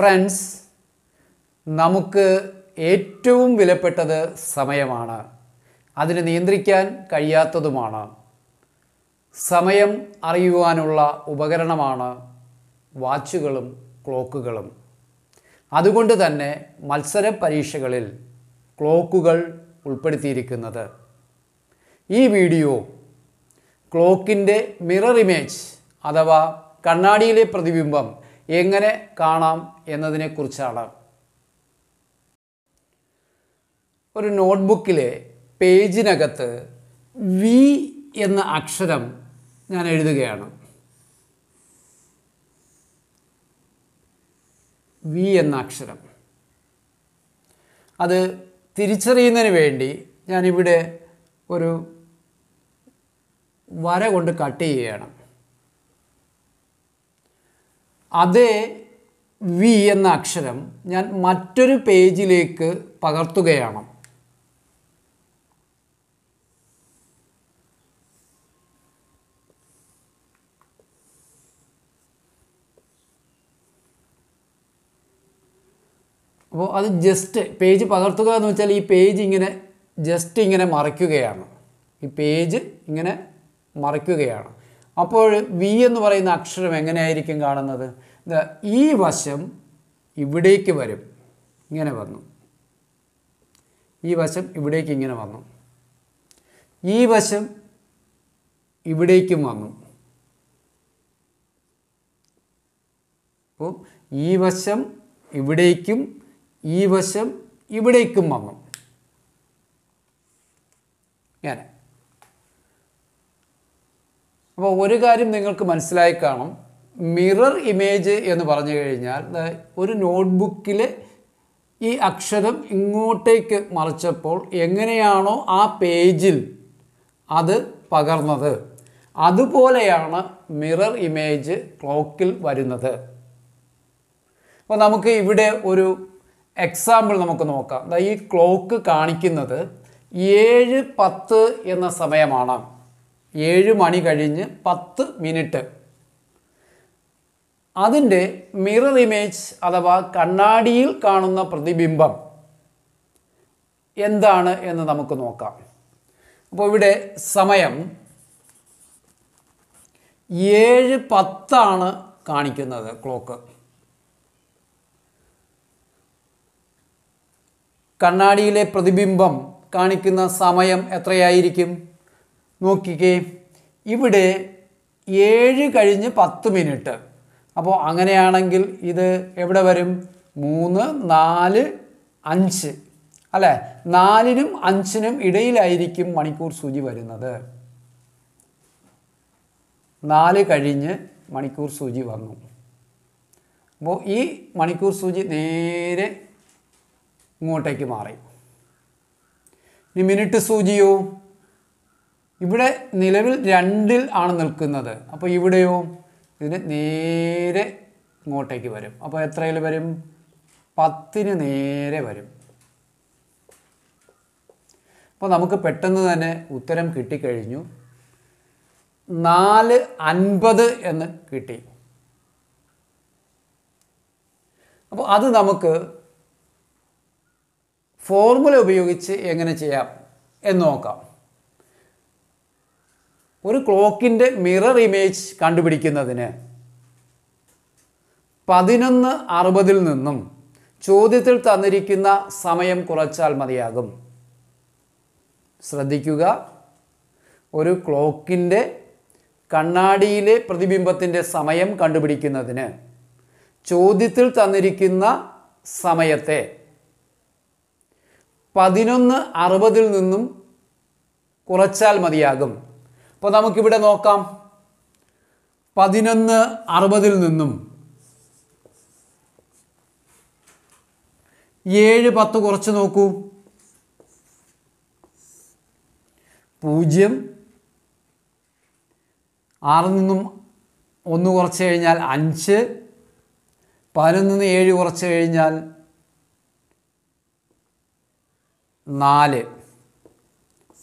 Friends നമുക്ക് ഏറ്റവും വിലപ്പെട്ടത് സമയമാണ്. അതിനെ നിയന്ത്രിക്കാൻ കഴിയാത്തതുമാണ്. സമയം അറിയുവാനുള്ള ഉപകരണമാണ് വാച്ചുകളും ക്ലോക്കുകളും. അതുകൊണ്ട് തന്നെ മത്സര പരീക്ഷകളിൽ ക്ലോക്കുകൾ ഉൾപ്പെടുത്തിയിരിക്കുന്നത്. ഈ വീഡിയോ ക്ലോക്കിന്റെ മിറർ ഇമേജ് അഥവാ കണ്ണാടിയിലെ പ്രതിബിംബം എങ്ങനെ കാണാം എന്നതിനെക്കുറിച്ചാണ്. ഒരു നോട്ട്ബുക്കിലെ പേജിനകത്ത് വി എന്ന അക്ഷരം ഞാൻ എഴുതുകയാണ്. വി എന്ന അക്ഷരം. അത് തിരിച്ചറിയുന്നതിന് വേണ്ടി ഞാനിവിടെ ഒരു വര കൊണ്ട് കട്ട് ചെയ്യുകയാണ്. അതേ വി എന്ന അക്ഷരം ഞാൻ മറ്റൊരു പേജിലേക്ക് പകർത്തുകയാണ്. അപ്പോൾ അത് ജസ്റ്റ് പേജ് പകർത്തുക എന്ന് വെച്ചാൽ ഈ പേജ് ഇങ്ങനെ ജസ്റ്റ് ഇങ്ങനെ മറിക്കുകയാണ്. ഈ പേജ് ഇങ്ങനെ മറയ്ക്കുകയാണ് അപ്പോൾ വി എന്ന് പറയുന്ന അക്ഷരം എങ്ങനെയായിരിക്കും കാണുന്നത്? ഈ വശം ഇവിടേക്ക് വരും. ഇങ്ങനെ വന്നു. ഈ വശം ഇവിടേക്ക് ഇങ്ങനെ വന്നു. ഈ വശം ഇവിടേക്കും വന്നു. അപ്പോൾ ഈ വശം ഇവിടേക്കും ഈ വശം ഇവിടേക്കും വന്നു. ഞാൻ അപ്പോൾ ഒരു കാര്യം നിങ്ങൾക്ക് മനസ്സിലായി കാണും. മിറർ ഇമേജ് എന്ന് പറഞ്ഞു കഴിഞ്ഞാൽ ഒരു നോട്ട്ബുക്കിൽ ഈ അക്ഷരം ഇങ്ങോട്ടേക്ക് മറിച്ചപ്പോൾ എങ്ങനെയാണോ ആ പേജിൽ അത് പകർന്നത്. അതുപോലെയാണ് മിറർ ഇമേജ് ക്ലോക്കിൽ വരുന്നത്. അപ്പോൾ നമുക്ക് ഇവിടെ ഒരു എക്സാമ്പിൾ നമുക്ക് നോക്കാം. ഈ ക്ലോക്ക് കാണിക്കുന്നത് ഏഴ് പത്ത് എന്ന സമയമാണ്. ഏഴ് മണി കഴിഞ്ഞ് പത്ത് മിനിറ്റ്. അതിന്റെ മിറർ ഇമേജ് അഥവാ കണ്ണാടിയിൽ കാണുന്ന പ്രതിബിംബം എന്താണ് എന്ന് നമുക്ക് നോക്കാം. അപ്പോൾ ഇവിടെ സമയം ഏഴ് പത്താണ് കാണിക്കുന്നത് ക്ലോക്ക്. കണ്ണാടിയിലെ പ്രതിബിംബം കാണിക്കുന്ന സമയം എത്രയായിരിക്കും? നോക്കിക്കേ. ഇവിടെ ഏഴ് കഴിഞ്ഞ് പത്ത് മിനിറ്റ്. അപ്പോൾ അങ്ങനെയാണെങ്കിൽ ഇത് എവിടെ വരും? മൂന്ന് നാല് അഞ്ച്. അല്ലേ? നാലിനും അഞ്ചിനും ഇടയിലായിരിക്കും മണിക്കൂർ സൂചി വരുന്നത്. നാല് കഴിഞ്ഞ് മണിക്കൂർ സൂചി വന്നു. അപ്പോൾ ഈ മണിക്കൂർ സൂചി നേരെ ഇങ്ങോട്ടേക്ക് മാറി. ഇനി മിനിറ്റ് സൂചിയോ? ഇവിടെ നിലവിൽ രണ്ടിൽ ആണ് നിൽക്കുന്നത്. അപ്പോൾ ഇവിടെയോ? ഇതിന് നേരെ ഇങ്ങോട്ടേക്ക് വരും. അപ്പോൾ എത്രയിൽ വരും? പത്തിന് നേരെ വരും. അപ്പോൾ നമുക്ക് പെട്ടെന്ന് തന്നെ ഉത്തരം കിട്ടിക്കഴിഞ്ഞു. നാല് അൻപത് എന്ന് കിട്ടി. അപ്പോൾ അത് നമുക്ക് ഫോർമുല ഉപയോഗിച്ച് എങ്ങനെ ചെയ്യാം എന്ന് നോക്കാം. ഒരു ക്ലോക്കിന്റെ മിറർ ഇമേജ് കണ്ടുപിടിക്കുന്നതിന് പതിനൊന്ന് അറുപതിൽ നിന്നും ചോദ്യത്തിൽ തന്നിരിക്കുന്ന സമയം കുറച്ചാൽ മതിയാകും. ശ്രദ്ധിക്കുക. ഒരു ക്ലോക്കിന്റെ കണ്ണാടിയിലെ പ്രതിബിംബത്തിന്റെ സമയം കണ്ടുപിടിക്കുന്നതിന് ചോദ്യത്തിൽ തന്നിരിക്കുന്ന സമയത്തെ പതിനൊന്ന് അറുപതിൽ നിന്നും കുറച്ചാൽ മതിയാകും. അപ്പോൾ നമുക്കിവിടെ നോക്കാം. പതിനൊന്ന് അറുപതിൽ നിന്നും ഏഴ് പത്ത് കുറച്ച് നോക്കൂ. പൂജ്യം. ആറിൽ നിന്നും ഒന്ന് കുറച്ച് കഴിഞ്ഞാൽ അഞ്ച്. പതിനൊന്നിൽ നിന്ന് ഏഴ് കുറച്ച് കഴിഞ്ഞാൽ നാല്.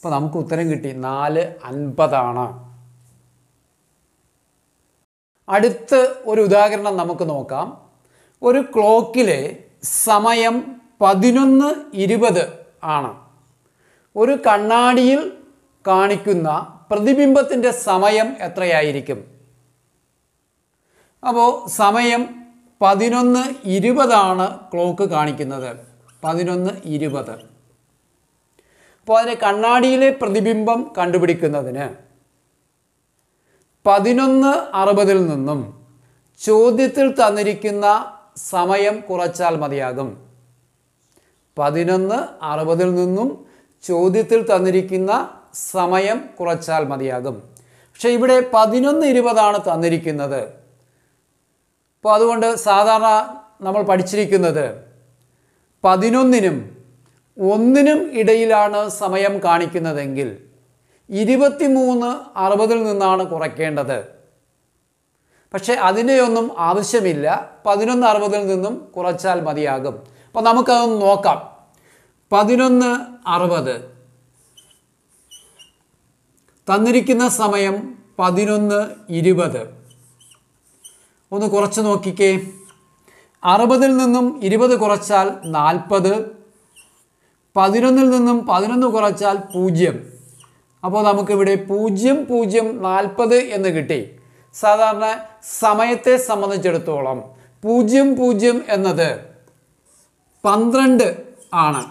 അപ്പോൾ നമുക്ക് ഉത്തരം കിട്ടി. നാല് അൻപതാണ്. അടുത്ത് ഒരു ഉദാഹരണം നമുക്ക് നോക്കാം. ഒരു ക്ലോക്കിലെ സമയം പതിനൊന്ന് ഇരുപത് ആണ്. ഒരു കണ്ണാടിയിൽ കാണിക്കുന്ന പ്രതിബിംബത്തിന്റെ സമയം എത്രയായിരിക്കും? അപ്പോൾ സമയം പതിനൊന്ന് ഇരുപതാണ് ക്ലോക്ക് കാണിക്കുന്നത്. പതിനൊന്ന് ഇരുപത്. അപ്പോൾ അതിന് കണ്ണാടിയിലെ പ്രതിബിംബം കണ്ടുപിടിക്കുന്നതിന് പതിനൊന്ന് അറുപതിൽ നിന്നും ചോദ്യത്തിൽ തന്നിരിക്കുന്ന സമയം കുറച്ചാൽ മതിയാകും. പതിനൊന്ന് അറുപതിൽ നിന്നും ചോദ്യത്തിൽ തന്നിരിക്കുന്ന സമയം കുറച്ചാൽ മതിയാകും. പക്ഷേ ഇവിടെ പതിനൊന്ന് ഇരുപതാണ് തന്നിരിക്കുന്നത്. അപ്പോൾ അതുകൊണ്ട് സാധാരണ നമ്മൾ പഠിച്ചിരിക്കുന്നത് പതിനൊന്നിനും ഒന്നിനും ഇടയിലാണ് സമയം കാണിക്കുന്നതെങ്കിൽ ഇരുപത്തിമൂന്ന് അറുപതിൽ നിന്നാണ് കുറയ്ക്കേണ്ടത്. പക്ഷേ അതിനെയൊന്നും ആവശ്യമില്ല. പതിനൊന്ന് അറുപതിൽ നിന്നും കുറച്ചാൽ മതിയാകും. അപ്പോൾ നമുക്കതൊന്ന് നോക്കാം. പതിനൊന്ന് അറുപത്. തന്നിരിക്കുന്ന സമയം പതിനൊന്ന് ഇരുപത്. ഒന്ന് കുറച്ച് നോക്കിക്കേ. അറുപതിൽ നിന്നും ഇരുപത് കുറച്ചാൽ നാൽപ്പത്. പതിനൊന്നിൽ നിന്നും പതിനൊന്ന് കുറച്ചാൽ പൂജ്യം. അപ്പോൾ നമുക്കിവിടെ പൂജ്യം പൂജ്യം നാൽപ്പത് എന്ന് കിട്ടി. സാധാരണ സമയത്തെ സംബന്ധിച്ചിടത്തോളം പൂജ്യം പൂജ്യം എന്നത് പന്ത്രണ്ട് ആണ്.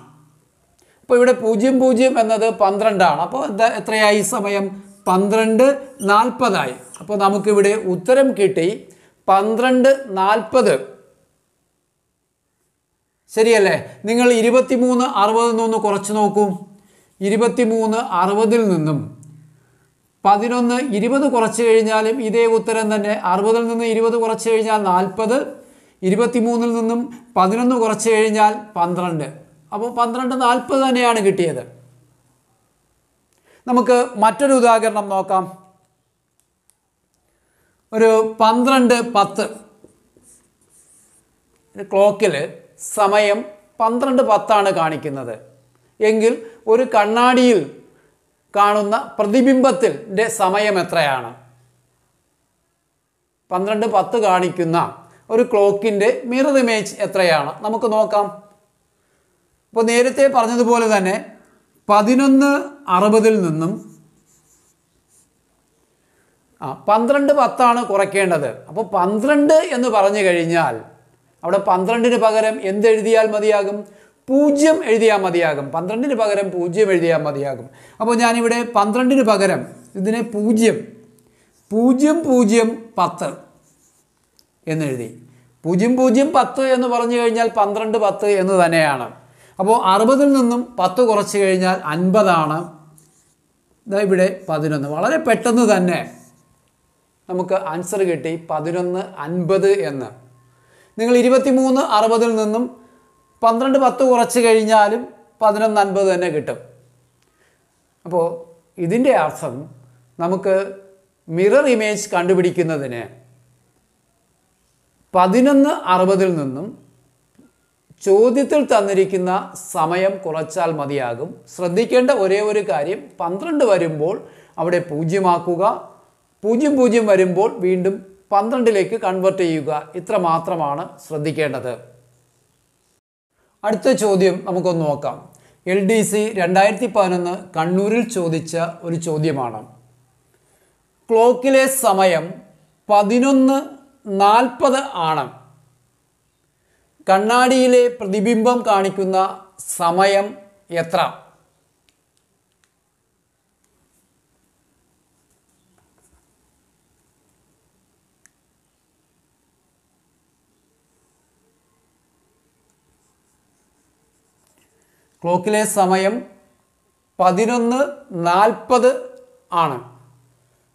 അപ്പോൾ ഇവിടെ പൂജ്യം പൂജ്യം എന്നത് പന്ത്രണ്ടാണ്. അപ്പോൾ എന്താ എത്രയായി സമയം? പന്ത്രണ്ട് നാൽപ്പതായി. അപ്പോൾ നമുക്കിവിടെ ഉത്തരം കിട്ടി. പന്ത്രണ്ട് നാൽപ്പത്. ശരിയല്ലേ? നിങ്ങൾ ഇരുപത്തിമൂന്ന് അറുപതിൽ നിന്ന് കുറച്ച് നോക്കൂ. ഇരുപത്തിമൂന്ന് അറുപതിൽ നിന്നും പതിനൊന്ന് ഇരുപത് കുറച്ച് കഴിഞ്ഞാലും ഇതേ ഉത്തരം തന്നെ. അറുപതിൽ നിന്ന് ഇരുപത് കുറച്ച് കഴിഞ്ഞാൽ നാൽപ്പത് ഇരുപത്തിമൂന്നിൽ നിന്നും പതിനൊന്ന് കുറച്ച് കഴിഞ്ഞാൽ പന്ത്രണ്ട്. അപ്പോൾ പന്ത്രണ്ട് നാൽപ്പത് തന്നെയാണ് കിട്ടിയത്. നമുക്ക് മറ്റൊരു ഉദാഹരണം നോക്കാം. ഒരു പന്ത്രണ്ട് പത്ത്. ക്ലോക്കിൽ സമയം പന്ത്രണ്ട് പത്താണ് കാണിക്കുന്നത്. എങ്കിൽ ഒരു കണ്ണാടിയിൽ കാണുന്ന പ്രതിബിംബത്തിന്റെ സമയം എത്രയാണ്? പന്ത്രണ്ട് പത്ത് കാണിക്കുന്ന ഒരു ക്ലോക്കിന്റെ മിറർ ഇമേജ് എത്രയാണ്? നമുക്ക് നോക്കാം. ഇപ്പോൾ നേരത്തെ പറഞ്ഞതുപോലെ തന്നെ പതിനൊന്ന് അറുപതിൽ നിന്നും ആ പന്ത്രണ്ട് പത്താണ് കുറയ്ക്കേണ്ടത്. അപ്പോൾ പന്ത്രണ്ട് എന്ന് പറഞ്ഞു കഴിഞ്ഞാൽ അവിടെ പന്ത്രണ്ടിന് പകരം എന്തെഴുതിയാൽ മതിയാകും? പൂജ്യം എഴുതിയാൽ മതിയാകും. പന്ത്രണ്ടിന് പകരം പൂജ്യം എഴുതിയാൽ മതിയാകും. അപ്പോൾ ഞാനിവിടെ പന്ത്രണ്ടിന് പകരം ഇതിനെ പൂജ്യം പൂജ്യം പൂജ്യം പത്ത് എന്നെഴുതി. പൂജ്യം പൂജ്യം പത്ത് എന്ന് പറഞ്ഞു കഴിഞ്ഞാൽ പന്ത്രണ്ട് പത്ത് എന്ന് തന്നെയാണ്. അപ്പോൾ അറുപതിൽ നിന്നും പത്ത് കുറച്ച് കഴിഞ്ഞാൽ അൻപതാണ്. ഇവിടെ പതിനൊന്ന്. വളരെ പെട്ടെന്ന് തന്നെ നമുക്ക് ആൻസർ കിട്ടി പതിനൊന്ന് അൻപത് എന്ന്. നിങ്ങൾ ഇരുപത്തിമൂന്ന് അറുപതിൽ നിന്നും പന്ത്രണ്ട് പത്ത് കുറച്ച് കഴിഞ്ഞാലും പതിനൊന്ന് അൻപത് തന്നെ കിട്ടും. അപ്പോൾ ഇതിന്റെ അർത്ഥം നമുക്ക് മിറർ ഇമേജ് കണ്ടുപിടിക്കുന്നതിന് പതിനൊന്ന് അറുപതിൽ നിന്നും ചോദ്യത്തിൽ തന്നിരിക്കുന്ന സമയം കുറച്ചാൽ മതിയാകും. ശ്രദ്ധിക്കേണ്ട ഒരേ ഒരു കാര്യം പന്ത്രണ്ട് വരുമ്പോൾ അവിടെ പൂജ്യമാക്കുക. പൂജ്യം പൂജ്യം വരുമ്പോൾ വീണ്ടും പന്ത്രണ്ടിലേക്ക് കൺവേർട്ട് ചെയ്യുക. ഇത്ര മാത്രമാണ് ശ്രദ്ധിക്കേണ്ടത്. അടുത്ത ചോദ്യം നമുക്കൊന്ന് നോക്കാം. എൽ ഡി സി രണ്ടായിരത്തി പതിനൊന്ന് കണ്ണൂരിൽ ചോദിച്ച ഒരു ചോദ്യമാണ്. ക്ലോക്കിലെ സമയം പതിനൊന്ന് നാൽപ്പത് ആണ്. കണ്ണാടിയിലെ പ്രതിബിംബം കാണിക്കുന്ന സമയം എത്ര? ക്ലോക്കിലെ സമയം പതിനൊന്ന് നാൽപ്പത് ആണ്.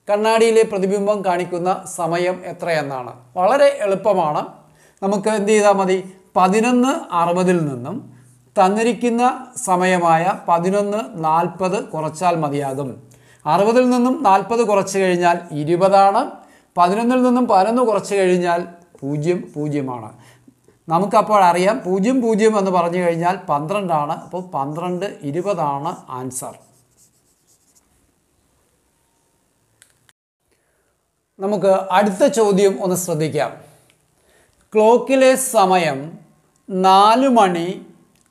കണ്ണാടിയിലെ പ്രതിബിംബം കാണിക്കുന്ന സമയം എത്രയെന്നാണ്. വളരെ എളുപ്പമാണ്. നമുക്ക് എന്ത് ചെയ്താൽ മതി? പതിനൊന്ന് അറുപതിൽ നിന്നും തന്നിരിക്കുന്ന സമയമായ പതിനൊന്ന് നാൽപ്പത് കുറച്ചാൽ മതിയാകും. അറുപതിൽ നിന്നും നാൽപ്പത് കുറച്ച് കഴിഞ്ഞാൽ ഇരുപതാണ്. പതിനൊന്നിൽ നിന്നും പതിനൊന്ന് കുറച്ച് കഴിഞ്ഞാൽ പൂജ്യം പൂജ്യമാണ്. നമുക്കപ്പോൾ അറിയാം പൂജ്യം പൂജ്യം എന്ന് പറഞ്ഞു കഴിഞ്ഞാൽ പന്ത്രണ്ടാണ്. അപ്പോൾ പന്ത്രണ്ട് ഇരുപതാണ് ആൻസർ. നമുക്ക് അടുത്ത ചോദ്യം ഒന്ന് ശ്രദ്ധിക്കാം. ക്ലോക്കിലെ സമയം നാല് മണി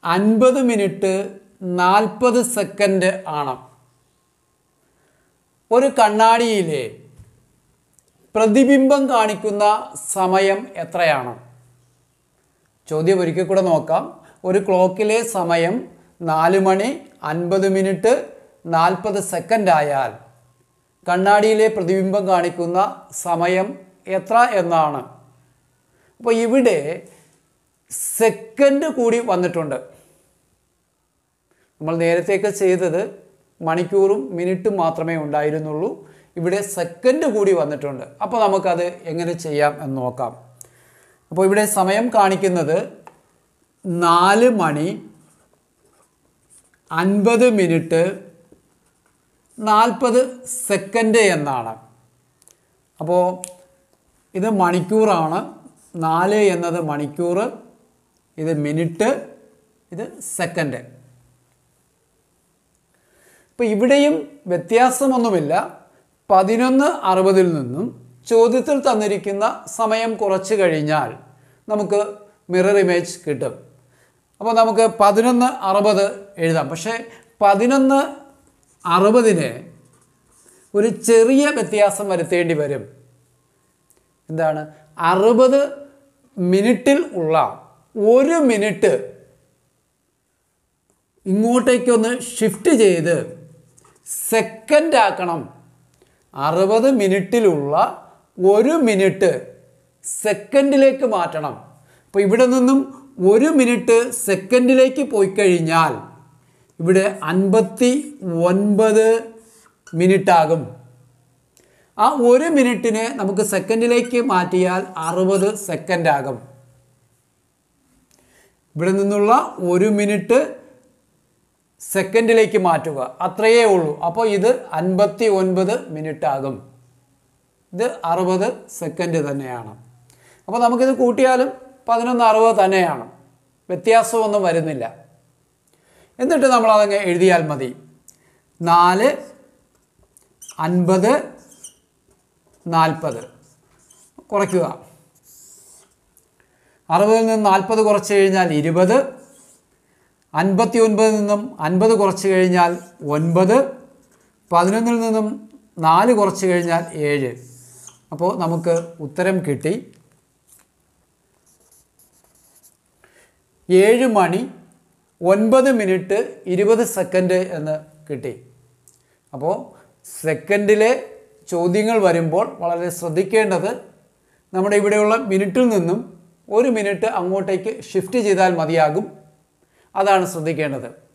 അൻപത് മിനിറ്റ് നാൽപ്പത് സെക്കൻഡ് ആണ്. ഒരു കണ്ണാടിയിലെ പ്രതിബിംബം കാണിക്കുന്ന സമയം എത്രയാണ്? ചോദ്യം ഒരിക്കൽ കൂടെ നോക്കാം. ഒരു ക്ലോക്കിലെ സമയം നാല് മണി അൻപത് മിനിറ്റ് നാൽപ്പത് സെക്കൻഡ് ആയാൽ കണ്ണാടിയിലെ പ്രതിബിംബം കാണിക്കുന്ന സമയം എത്ര എന്നാണ്. അപ്പോൾ ഇവിടെ സെക്കൻഡ് കൂടി വന്നിട്ടുണ്ട്. നമ്മൾ നേരത്തെയൊക്കെ ചെയ്തത് മണിക്കൂറും മിനിറ്റും മാത്രമേ ഉണ്ടായിരുന്നുള്ളൂ. ഇവിടെ സെക്കൻഡ് കൂടി വന്നിട്ടുണ്ട്. അപ്പോൾ നമുക്കത് എങ്ങനെ ചെയ്യാം എന്ന് നോക്കാം. അപ്പോൾ ഇവിടെ സമയം കാണിക്കുന്നത് നാല് മണി അൻപത് മിനിറ്റ് നാൽപ്പത് സെക്കൻഡ് എന്നാണ്. അപ്പോൾ ഇത് മണിക്കൂറാണ്. നാല് എന്നത് മണിക്കൂർ ഇത് മിനിറ്റ് ഇത് സെക്കൻഡ്. ഇപ്പോൾ ഇവിടെയും വ്യത്യാസമൊന്നുമില്ല. പതിനൊന്ന് അറുപതിൽ നിന്നും ചോദ്യത്തിൽ തന്നിരിക്കുന്ന സമയം കുറച്ച് കഴിഞ്ഞാൽ നമുക്ക് മിറർ ഇമേജ് കിട്ടും. അപ്പോൾ നമുക്ക് പതിനൊന്ന് അറുപത് എഴുതാം. പക്ഷേ പതിനൊന്ന് അറുപതിന് ഒരു ചെറിയ വ്യത്യാസം വരുത്തേണ്ടി വരും. എന്താണ്? അറുപത് മിനിറ്റിൽ ഉള്ള ഒരു മിനിറ്റ് ഇങ്ങോട്ടേക്കൊന്ന് ഷിഫ്റ്റ് ചെയ്ത് സെക്കൻഡ് ആക്കണം. അറുപത് മിനിറ്റിലുള്ള ഒരു മിനിറ്റ് സെക്കൻഡിലേക്ക് മാറ്റണം. അപ്പോൾ ഇവിടെ നിന്നും ഒരു മിനിറ്റ് സെക്കൻഡിലേക്ക് പോയി കഴിഞ്ഞാൽ ഇവിടെ അൻപത്തി ഒൻപത് മിനിറ്റാകും. ആ ഒരു മിനിറ്റിനെ നമുക്ക് സെക്കൻഡിലേക്ക് മാറ്റിയാൽ അറുപത് സെക്കൻഡാകും. ഇവിടെ നിന്നുള്ള ഒരു മിനിറ്റ് സെക്കൻഡിലേക്ക് മാറ്റുക. അത്രയേ ഉള്ളൂ. അപ്പോൾ ഇത് അൻപത്തി ഒൻപത് മിനിറ്റ് ആകും ഇത് അറുപത് സെക്കൻഡ് തന്നെയാണ്. അപ്പോൾ നമുക്കിത് കൂട്ടിയാലും പതിനൊന്ന് അറുപത് തന്നെയാണ്. വ്യത്യാസമൊന്നും വരുന്നില്ല. എന്നിട്ട് നമ്മൾ അതങ്ങ് എഴുതിയാൽ മതി. നാല് അൻപത് നാൽപ്പത്. കുറയ്ക്കുക. അറുപതിൽ നിന്ന് നാൽപ്പത് കുറച്ച് കഴിഞ്ഞാൽ ഇരുപത്. അൻപത്തി ഒൻപതിൽ നിന്നും അൻപത് കുറച്ച് കഴിഞ്ഞാൽ ഒൻപത്. പതിനൊന്നിൽ നിന്നും നാല് കുറച്ച് കഴിഞ്ഞാൽ ഏഴ്. അപ്പോൾ നമുക്ക് ഉത്തരം കിട്ടി. ഏഴ് മണി ഒൻപത് മിനിറ്റ് ഇരുപത് സെക്കൻഡ് എന്ന് കിട്ടി. അപ്പോൾ സെക്കൻഡിലെ ചോദ്യങ്ങൾ വരുമ്പോൾ വളരെ ശ്രദ്ധിക്കേണ്ടത് നമ്മുടെ ഇവിടെയുള്ള മിനിറ്റിൽ നിന്നും ഒരു മിനിറ്റ് അങ്ങോട്ടേക്ക് ഷിഫ്റ്റ് ചെയ്താൽ മതിയാകും. അതാണ് ശ്രദ്ധിക്കേണ്ടത്.